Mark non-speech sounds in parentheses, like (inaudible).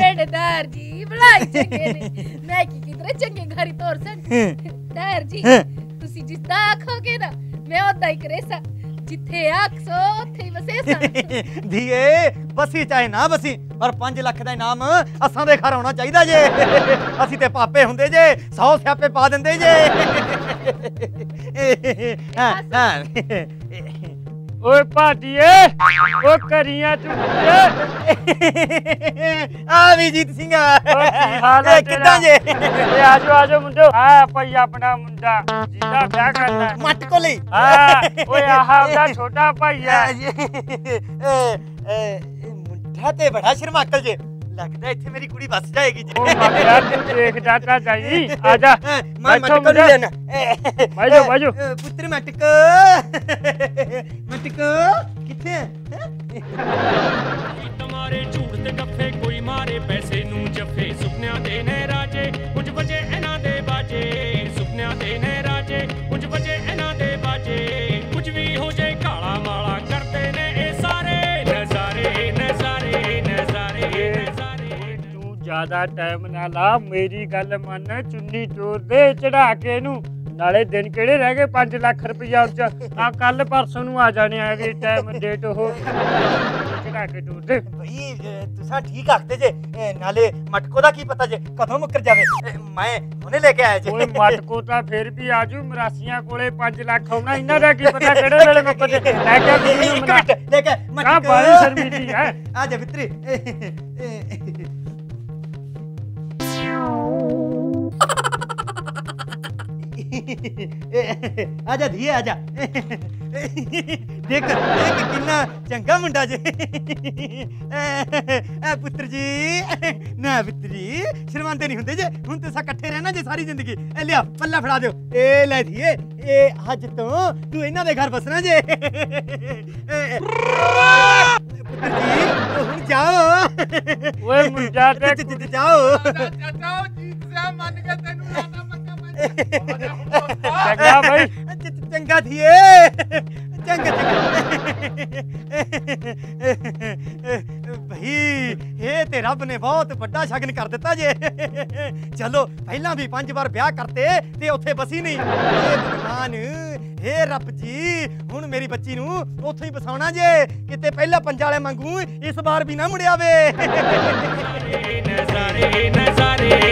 ਮੇਰੇ ਦਾਰ ਜੀ ਬੜਾਈ ਚੰਗੇ ਨੇ। ਮੈਂ ਕੀ ਕਿਧਰੇ ਚੰਗੇ ਘਰੀ ਤੋਰ ਸਨ? ਦਾਰ ਜੀ ਤੁਸੀਂ ਜਿਸ ਦਾ ਆਖੋਗੇ ਨਾ ਮੈਂ ਉਦਾਂ ਹੀ ਕਰੇ ਸਾਂ। ਜਿੱਥੇ ਆਖਸੋ ਉੱਥੇ ਹੀ ਵਸੇ ਸਾਂ। (laughs) ਧੀਏ ਬਸੀ ਚਾਹੇ ਨਾ ਬਸੀ ਪਰ 5 ਲੱਖ ਦਾ ਇਨਾਮ ਅਸਾਂ ਦੇ ਘਰ ਆਉਣਾ ਚਾਹੀਦਾ ਜੇ। (laughs) ਅਸੀਂ ਤੇ ਪਾਪੇ ਹੁੰਦੇ ਜੇ 100 ਸਿਆਪੇ ਪਾ ਦਿੰਦੇ ਜੇ। (laughs) ਹਾਂ ਹਾਂ। ਓਏ ਭਾਟੀਏ ਓ ਕਰੀਆਂ ਝੁੱਟੀਏ ਆ ਵੀ ਜੀਤ ਸਿੰਘ ਓ ਕੀ ਹਾਲ ਹੈ ਇਹ ਕਿੱਦਾਂ ਜੇ ਏ ਆਜੋ ਆਜੋ ਮੁੰਡੋ ਆ ਭਾਈ ਆਪਣਾ ਮੁੰਡਾ ਜਿਹਦਾ ਵਿਆਹ ਕਰਨਾ ਹੈ। ਮੱਟ ਕੋਲੀ ਹਾਂ ਓਏ ਆਹ ਉਹਦਾ ਛੋਟਾ ਭਾਈ ਆ ਮੁੰਡਾ ਤੇ ਬੜਾ ਸ਼ਰਮਾਕਲ ਜੇ ਲੱਗਦਾ ਇੱਥੇ ਮੇਰੀ ਕੁੜੀ ਬਸ ਜਾਏਗੀ ਜੀ ਉਹ ਮਗਰਾ ਤੂੰ ਦੇਖ ਜਾਤਾ ਚਾਹੀ ਆ ਜਾ ਮੈਂ ਬੈਠੋ ਮਟਕ ਨਹੀਂ ਮੁੰਡਾ। ਲੈਣਾ ਬੈਜੋ, ਬੈਜੋ। ਅ, ਪੁੱਤਰ ਮਟਕ ਮਟਕ ਕਿੱਥੇ ਹੈ ਹੈਂ? ਕੋਈ ਤਮਾਰੇ ਝੂਠ ਤੇ ਗੱਫੇ ਕੋਈ ਮਾਰੇ ਪੈਸੇ ਨੂੰ ਜੱਫੇ ਸੁਪਨਿਆਂ ਦੇ ਨੇ ਰਾਜੇ ਕੁਝ ਵਜੇ ਇਹਨਾਂ ਦੇ ਬਾਜੇ ਸੁਪਨਿਆਂ ਦੇ ਨੇ ਰਾਜੇ ਕੁਝ ਵਜੇ ਇਹਨਾਂ ਦੇ ਜ਼ਿਆਦਾ ਟਾਈਮ ਨਾ ਲਾ ਮੇਰੀ ਗੱਲ ਮੰਨ ਚੁੰਨੀ ਚੋਰ ਦੇ ਚੜਾ ਕੇ ਇਹਨੂੰ ਨਾਲੇ ਦਿਨ ਕਿਹੜੇ ਰਹਿ ਗਏ 5 ਲੱਖ ਰੁਪਈਆ ਉੱਚ ਆ ਕੱਲ ਪਰਸੋਂ ਨੂੰ ਆ ਜਾਣੇ ਆ ਵੀ ਟਾਈਮ ਡੇਟ ਉਹ ਚੜਾ ਕੇ ਟੂਰ ਦੇ ਭਈ ਅ, ਤੁਸੀਂ ਠੀਕ ਆਖਦੇ ਜੇ ਅ, ਨਾਲੇ ਮਟਕੋ ਦਾ ਕੀ ਪਤਾ ਜੇ ਕਦੋਂ ਮੁੱਕਰ ਜਾਵੇ ਅ, ਮੈਂ ਹੁਣੇ ਲੈ ਕੇ ਆਇਆ ਜੇ ਓਏ ਮਟਕੋ ਤਾਂ ਫਿਰ ਵੀ ਆਜੂ ਮਰਾਸੀਆਂ ਕੋਲੇ 5 ਲੱਖ ਆਉਣਾ ਇਹਨਾਂ ਦਾ ਕੀ ਪਤਾ ਕਿਹੜੇ ਵੇਲੇ ਮੁੱਕਦੇ ਲੈ ਕੇ ਕੁੜੀ ਨੂੰ ਇੱਕ ਮਨਾ ਮਿੰਟ ਲੈ ਕੇ ਆ ਮਟਕ ਬਾਲੀ ਸ਼ਰਮੀਲੀ ਹੈ ਆ ਜਾ ਮਿੱਤਰੀ (laughs) आजा धीए आजा। देख देख किन्ना चंगा मुंडा जे। पुत्र जी ना पुत्र जी शर्मांदे नहीं हुंदे जे। हुन तुसा इकट्ठे रहना जे सारी ज़िंदगी। ए लिया पल्ला फड़ा दो ए ले धीए ए हज तो तू इना दे घर बसना जे। पुत्र जी हुन जाओ। जाओ। ਚੰਗਾ ਚ- ਚੰਗਾ ਥੀਏ ਚੰਗਾ ਚੰਗਾ। ਭਈ ਇਹ ਤੇ ਰੱਬ ਨੇ ਬਹੁਤ ਵੱਡਾ ਸ਼ਗਨ ਕਰ ਦਿੱਤਾ ਜੇ। ਚਲੋ ਪਹਿਲਾਂ ਵੀ ਪੰਜ ਵਾਰ ਵਿਆਹ ਕਰਤੇ ਤੇ ਉੱਥੇ ਬਸੀ ਨਹੀਂ। ਇਹ ਭਗਵਾਨ ਇਹ ਰੱਬ ਜੀ ਹੁਣ ਮੇਰੀ ਬੱਚੀ ਨੂੰ ਉੱਥੇ ਹੀ ਬਸਾਉਣਾ ਜੇ। ਕਿਤੇ ਪਹਿਲਾਂ ਪੰਜਾ ਵਾਲੇ ਮੰਗੂ ਇਸ ਵਾਰ ਵੀ ਨਾ ਮੁੜਿਆਵੇ ਨਜ਼ਾਰੇ ਨਜ਼ਾਰੇ।